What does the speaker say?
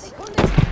dich!